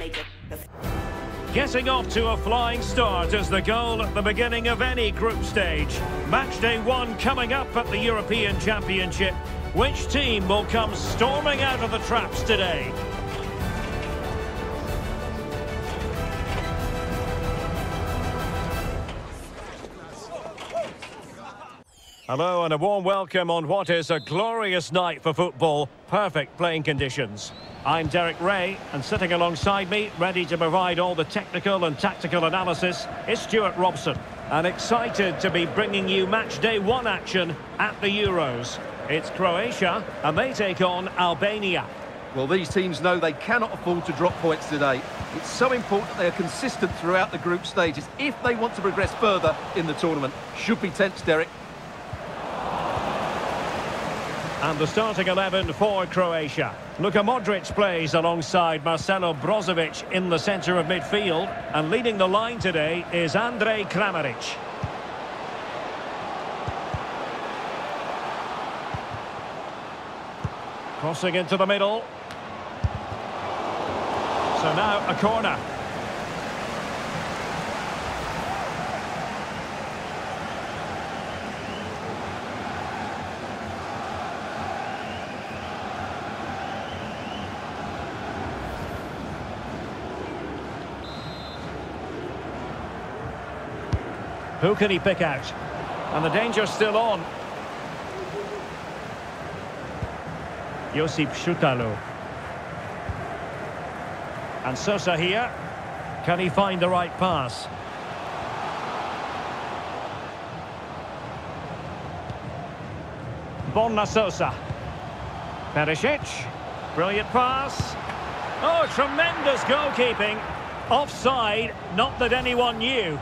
make. Getting off to a flying start is the goal at the beginning of any group stage. Match day one coming up at the European Championship. Which team will come storming out of the traps today? Hello and a warm welcome on what is a glorious night for football. Perfect playing conditions. I'm Derek Ray, and sitting alongside me, ready to provide all the technical and tactical analysis, is Stuart Robson. And excited to be bringing you match day one action at the Euros. It's Croatia, and they take on Albania. Well, these teams know they cannot afford to drop points today. It's so important they are consistent throughout the group stages if they want to progress further in the tournament. Should be tense, Derek. And the starting 11 for Croatia. Luka Modric plays alongside Marcelo Brozovic in the centre of midfield. And leading the line today is Andrej Kramaric. Crossing into the middle. So now a corner. Who can he pick out? And the danger's still on. Josip Šutalo. And Sosa here. Can he find the right pass? Borna Sosa. Perisic. Brilliant pass. Oh, tremendous goalkeeping. Offside, not that anyone knew.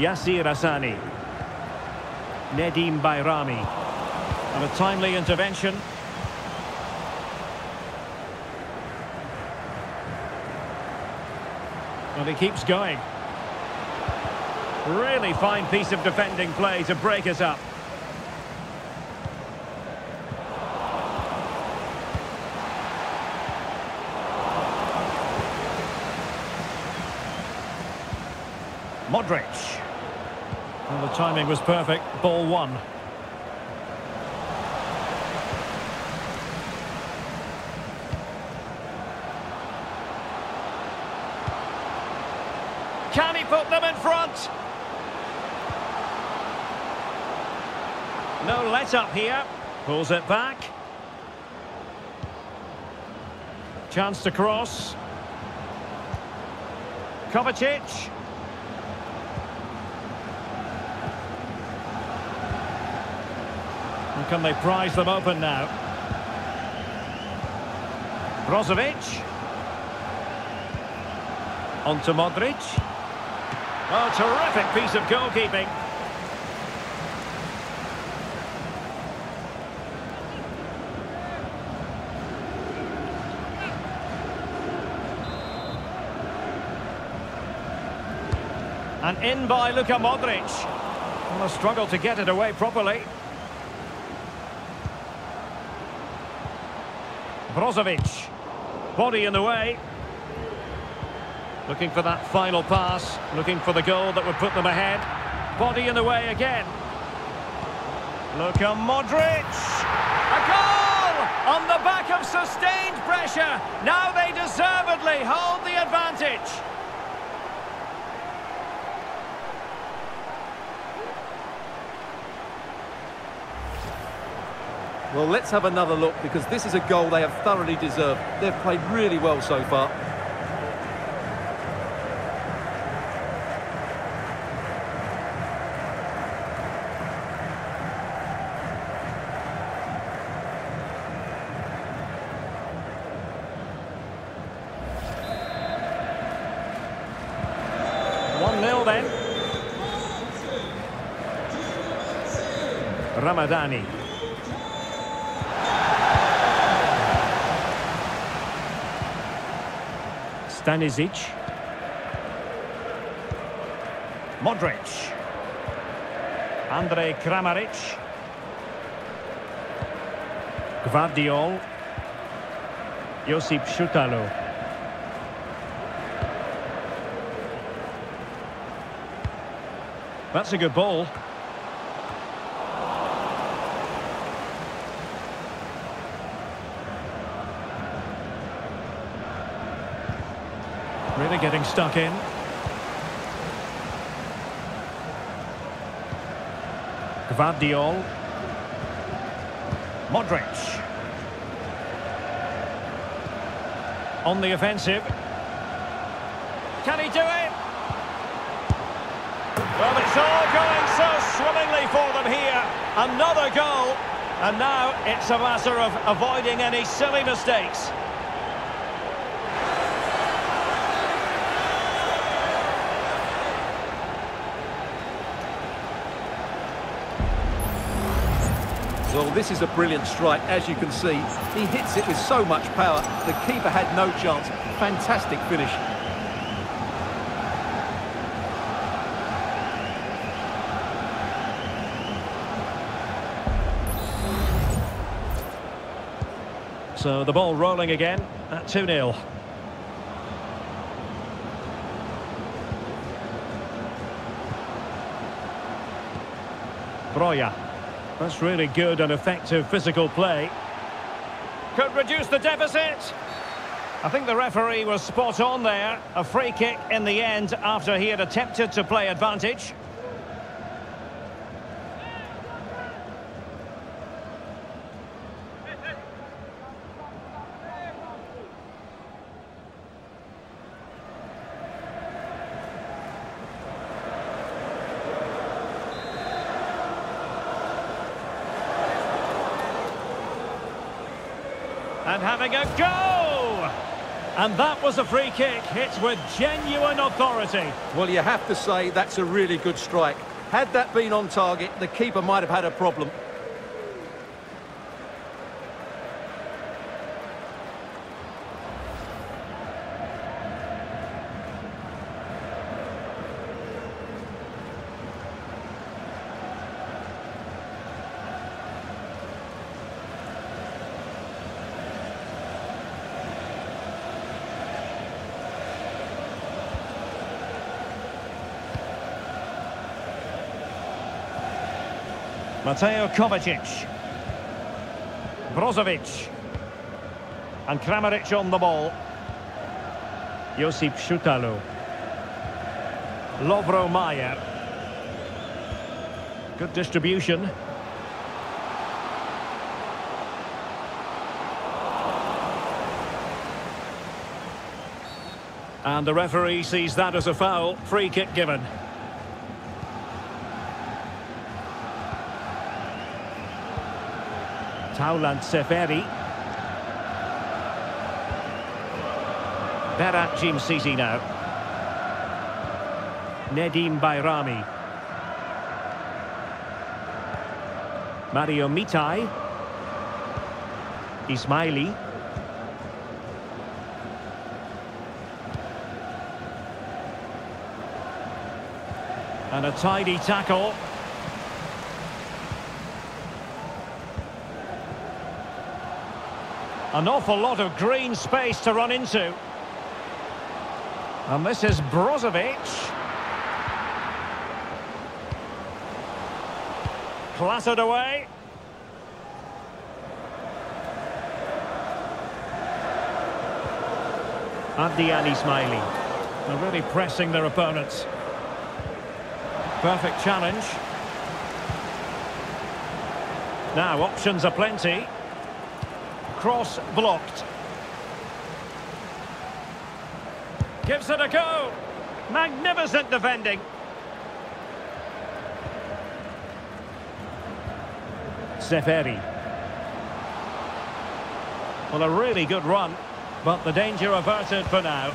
Jasir Asani. Nedim Bajrami. And a timely intervention. And he keeps going. Really fine piece of defending play to break us up. Modric. Timing was perfect. Ball one. Can he put them in front? No let up here. Pulls it back. Chance to cross. Kovacic. Can they prize them open now? Brozovic. On to Modric. Oh, terrific piece of goalkeeping. And in by Luka Modric. Well, a struggle to get it away properly. Brozovic. Body in the way. Looking for that final pass. Looking for the goal that would put them ahead. Body in the way again. Luka Modric. A goal! On the back of sustained pressure. Now they deservedly hold the advantage. Well, let's have another look because this is a goal they have thoroughly deserved. They've played really well so far. One 0 then. Ramadani. Stanisic. Modric. Andrej Kramaric. Gvardiol. Josip Šutalo. That's a good ball. Getting stuck in. Gvardiol. Modric. On the offensive. Can he do it? Well, it's all going so swimmingly for them here. Another goal. And now it's a matter of avoiding any silly mistakes. Well, this is a brilliant strike, as you can see. He hits it with so much power. The keeper had no chance. Fantastic finish. So the ball rolling again at 2-0. Broja. That's really good and effective physical play. Could reduce the deficit. I think the referee was spot on there. A free kick in the end after he had attempted to play advantage. And having a go! And that was a free kick hit with genuine authority. Well, you have to say that's a really good strike. Had that been on target, the keeper might have had a problem. Mateo Kovacic. Brozovic. And Kramaric on the ball. Josip Šutalo. Lovro Majer. Good distribution. And the referee sees that as a foul. Free kick given. Taulant Seferi. Berat Djimsiti now. Nedim Bajrami. Mario Mitaj. Ismajli. And a tidy tackle. An awful lot of green space to run into. And this is Brozovic. Clattered away. Ardian Ismajli. They're really pressing their opponents. Perfect challenge. Now, options are plenty. Cross blocked. Gives it a go. Magnificent defending. Seferi. Well, a really good run, but the danger averted for now.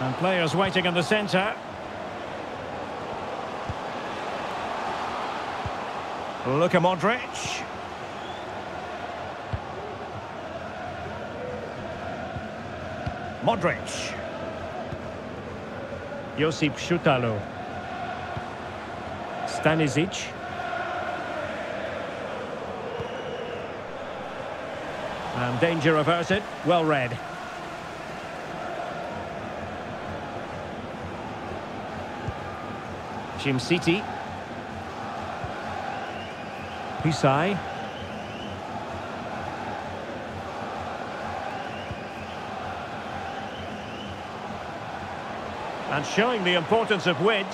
And players waiting in the centre. Luka Modric. Modric. Josip Šutalo. Stanisic. And danger averted. Well read. City. Pisai. And showing the importance of width.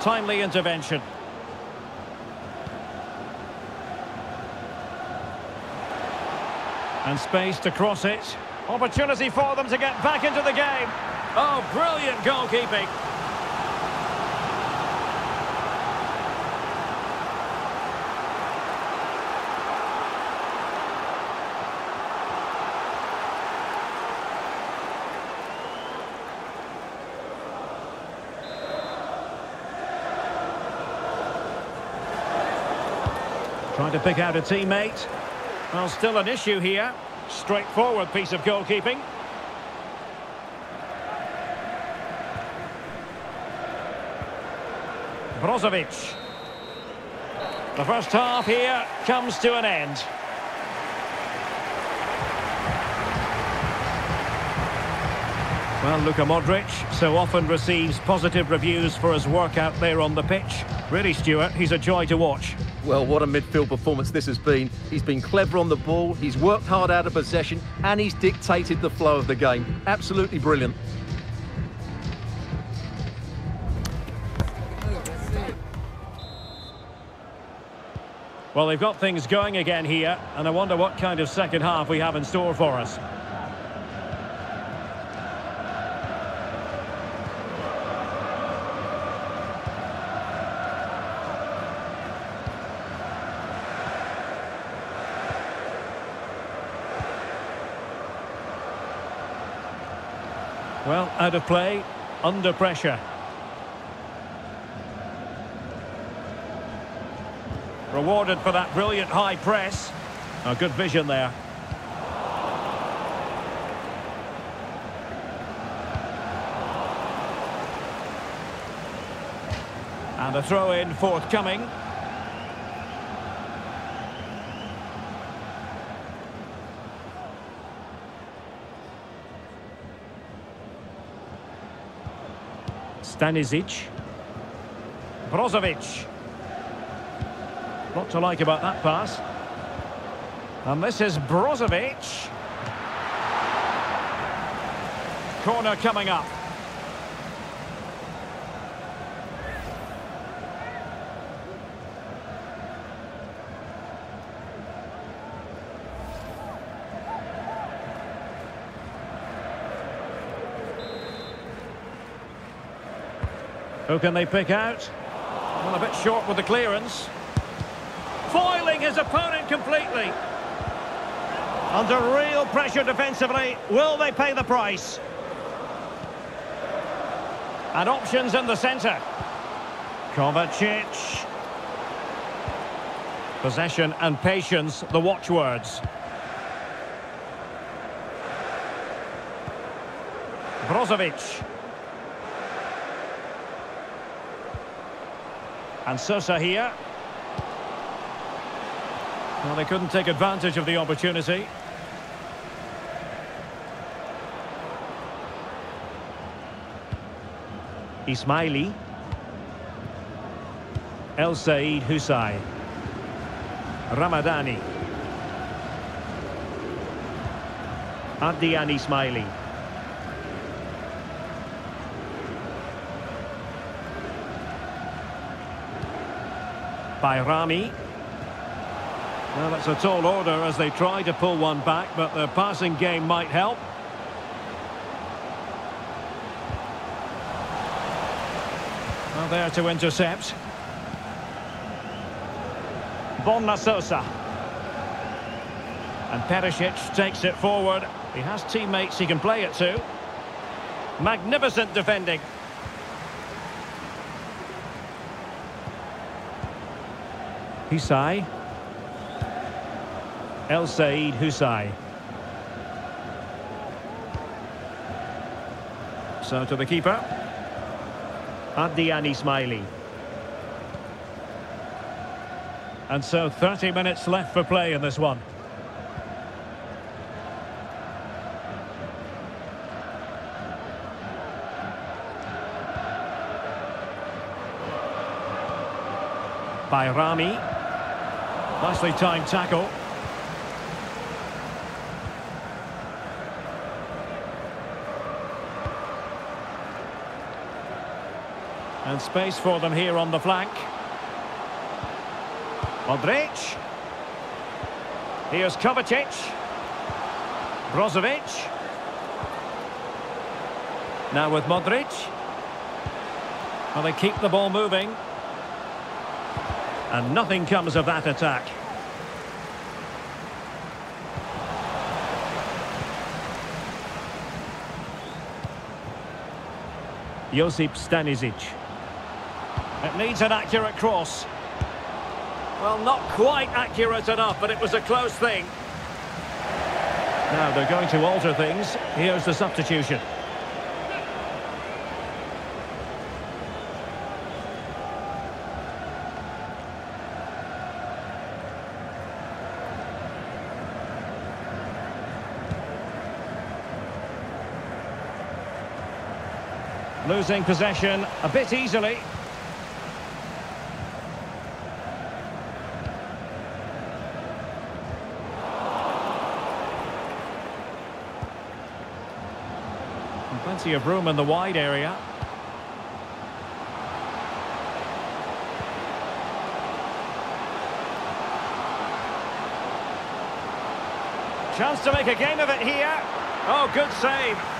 Timely intervention. And space to cross it. Opportunity for them to get back into the game. Oh, brilliant goalkeeping. Trying to pick out a teammate. Well, still an issue here. Straightforward piece of goalkeeping. Brozovic. The first half here comes to an end. Well, Luka Modric so often receives positive reviews for his work out there on the pitch. Really, Stuart, he's a joy to watch. Well, what a midfield performance this has been. He's been clever on the ball, he's worked hard out of possession, and he's dictated the flow of the game. Absolutely brilliant. Well, they've got things going again here, and I wonder what kind of second half we have in store for us. Well, out of play, under pressure. Rewarded for that brilliant high press. A good vision there. And a throw-in forthcoming. Stanisic. Brozovic. What to like about that pass. And this is Brozovic. Corner coming up. Who can they pick out? Well, a bit short with the clearance. Foiling his opponent completely. Under real pressure defensively. Will they pay the price? And options in the centre. Kovacic. Possession and patience, the watchwords. Brozovic. And Sosa here. Well, they couldn't take advantage of the opportunity. Ismajli. El Said Husai. Ramadani. Ardian Ismajli. By Rami. Well, that's a tall order as they try to pull one back, but the passing game might help. Well, there to intercept. Borna Sosa. And Perisic takes it forward. He has teammates he can play it to. Magnificent defending. Hysaj. El Said Husai. So to the keeper. Ardian Ismajli. And so 30 minutes left for play in this one. Bajrami. Nicely timed tackle. And space for them here on the flank. Modric. Here's Kovacic. Brozovic. Now with Modric. Well, they keep the ball moving. And nothing comes of that attack. Josip Stanisic. It needs an accurate cross. Well, not quite accurate enough, but it was a close thing. Now they're going to alter things. Here's the substitution. Losing possession a bit easily. Plenty of room in the wide area. Chance to make a game of it here. Oh, good save.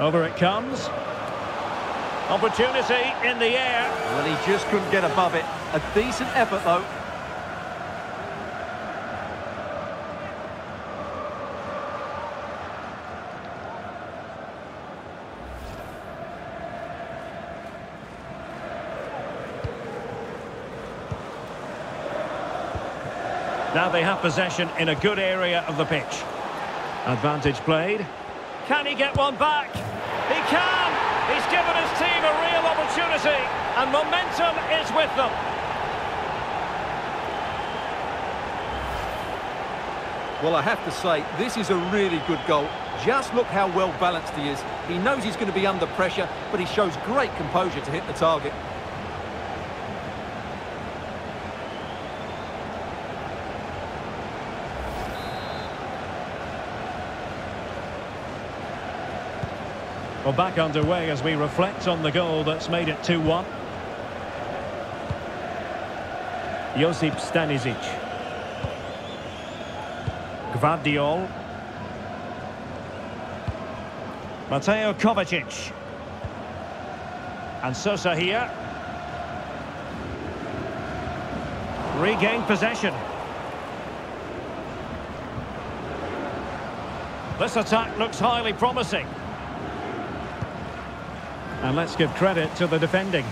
Over it comes. Opportunity in the air. Well, he just couldn't get above it. A decent effort, though. Now they have possession in a good area of the pitch. Advantage played. Can he get one back? He can! He's given his team a real opportunity, and momentum is with them. Well, I have to say, this is a really good goal. Just look how well balanced he is. He knows he's going to be under pressure, but he shows great composure to hit the target. Well, back underway as we reflect on the goal that's made it 2-1. Josip Stanisic. Gvardiol. Mateo Kovacic. And Sosa here. Regained possession. This attack looks highly promising. And let's give credit to the defending.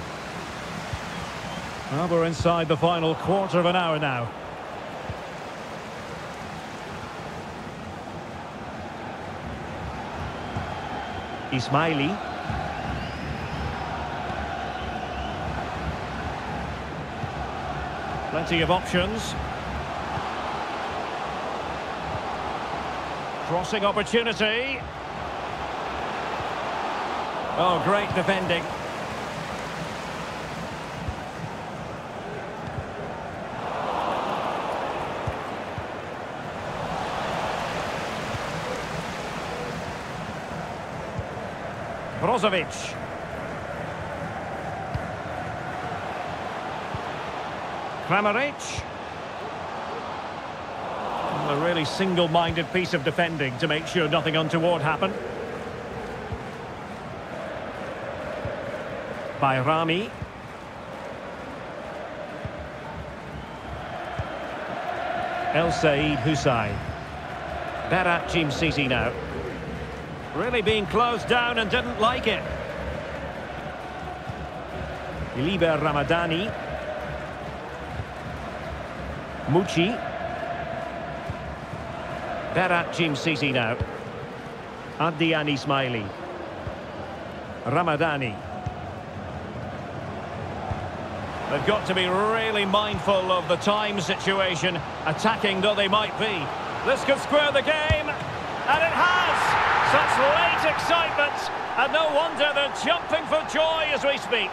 Well, we're inside the final quarter of an hour now. Ismajli. Plenty of options. Crossing opportunity. Oh, great defending. Brozovic. Kramaric. A really single-minded piece of defending to make sure nothing untoward happened. Bajrami. El Said Hussein. Berat Djimsiti now. Really being closed down and didn't like it. Ylber Ramadani. Muci. Berat Djimsiti now. Ardian Ismajli. Ramadani. They've got to be really mindful of the time situation, attacking though they might be. This could square the game, and it has! Such late excitement, and no wonder they're jumping for joy as we speak.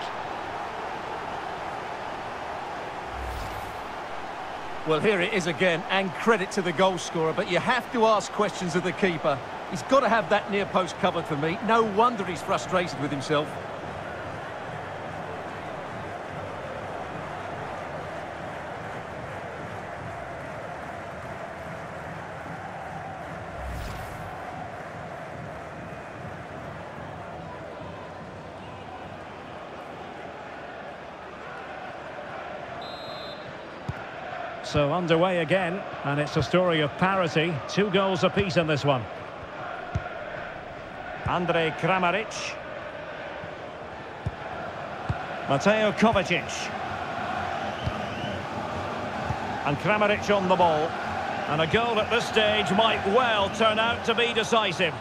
Well, here it is again, and credit to the goal scorer, but you have to ask questions of the keeper. He's got to have that near post covered for me. No wonder he's frustrated with himself. So underway again, and it's a story of parity. Two goals apiece in this one. Andrej Kramaric. Mateo Kovacic. And Kramaric on the ball. And a goal at this stage might well turn out to be decisive.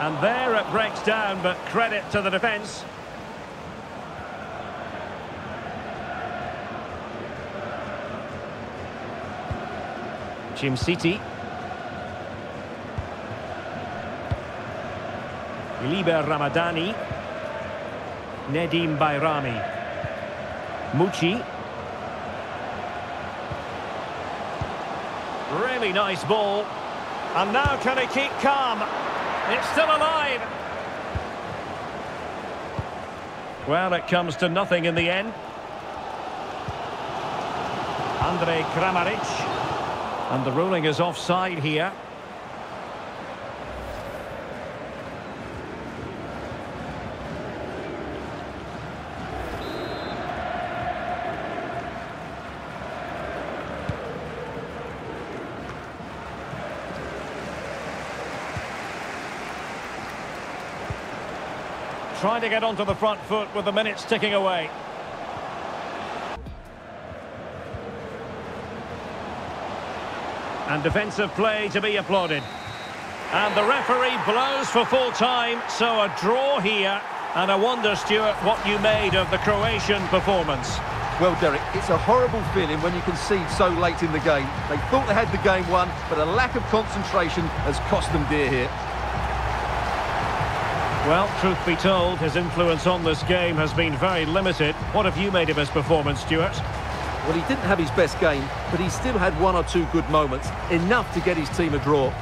And there it breaks down, but credit to the defence. Djimsiti. Ylber Ramadani. Nedim Bajrami. Muci. Really nice ball. And now can he keep calm? It's still alive. Well, it comes to nothing in the end. Andrej Kramaric. And the ruling is offside here. Trying to get onto the front foot with the minutes ticking away. And defensive play to be applauded. And the referee blows for full time, so a draw here. And I wonder, Stuart, what you made of the Croatian performance. Well, Derek, it's a horrible feeling when you concede so late in the game. They thought they had the game won, but a lack of concentration has cost them dear here. Well, truth be told, his influence on this game has been very limited. What have you made of his performance, Stuart? Well, he didn't have his best game, but he still had one or two good moments, enough to get his team a draw.